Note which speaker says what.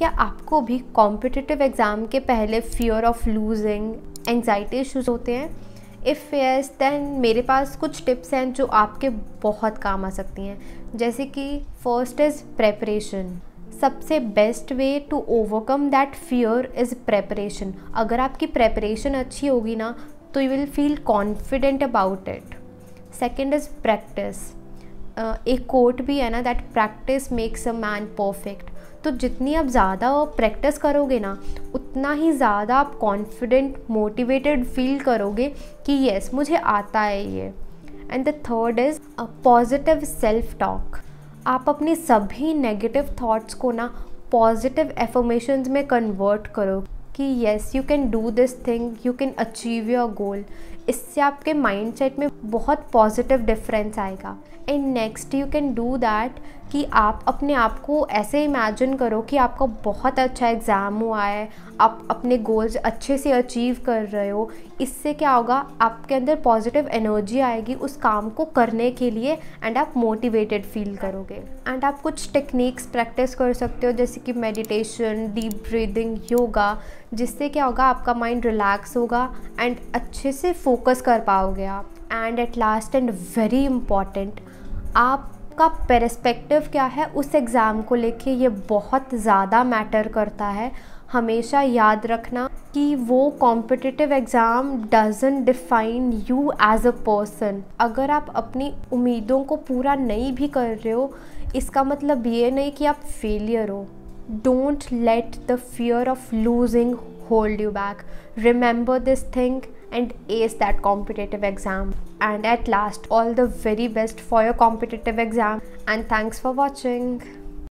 Speaker 1: क्या आपको भी कॉम्पिटिटिव एग्ज़ाम के पहले fear of losing anxiety issues होते हैं? इफ़ यस देन मेरे पास कुछ टिप्स हैं जो आपके बहुत काम आ सकती हैं। जैसे कि फ़र्स्ट इज़ प्रेपरेशन सबसे best way to overcome that fear is preparation अगर आपकी प्रेपरेशन अच्छी होगी ना तो you will feel confident about it second is practice एक कोट भी है ना that practice makes a man perfect तो जितनी आप ज़्यादा प्रैक्टिस करोगे ना, उतना ही ज़्यादा आप कॉन्फिडेंट मोटिवेटेड फील करोगे कि येस मुझे आता है ये। And the third is a positive self talk आप अपनी सभी नेगेटिव थॉट्स को ना पॉजिटिव एफर्मेशंस में कन्वर्ट करो कि yes you can do this thing you can achieve your goal इससे आपके माइंड सेट में बहुत पॉजिटिव डिफरेंस आएगा। And next you can do that कि आप अपने आप को ऐसे इमेजिन करो कि आपका बहुत अच्छा एग्ज़ाम हुआ है, आप अपने गोल्स अच्छे से अचीव कर रहे हो। इससे क्या होगा, आपके अंदर पॉजिटिव एनर्जी आएगी उस काम को करने के लिए एंड आप मोटिवेटेड फील करोगे। एंड आप कुछ टेक्निक्स प्रैक्टिस कर सकते हो, जैसे कि मेडिटेशन डीप ब्रीदिंग योगा जिससे क्या होगा, आपका माइंड रिलैक्स होगा एंड अच्छे से फोकस कर पाओगे आप। And at last and very important आपका पेरस्पेक्टिव क्या है, उस एग्ज़ाम को लेके ये बहुत ज़्यादा मैटर करता है। हमेशा याद रखना कि वो competitive exam doesn't define you as a person अगर आप अपनी उम्मीदों को पूरा नहीं भी कर रहे हो, इसका मतलब ये नहीं कि आप फेलियर हो। Don't let the fear of losing hold you back. Remember this thing and ace that competitive exam. And at last, all the very best for your competitive exam. And thanks for watching.